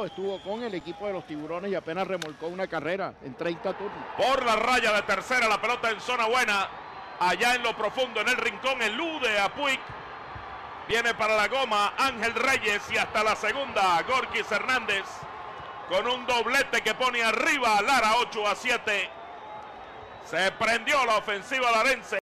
Estuvo con el equipo de los tiburones y apenas remolcó una carrera en 30 turnos. Por la raya de tercera, la pelota en zona buena. Allá en lo profundo, en el rincón, elude a Puig. Viene para la goma Ángel Reyes y hasta la segunda Gorkis Hernández con un doblete que pone arriba a Lara 8 a 7. Se prendió la ofensiva larense.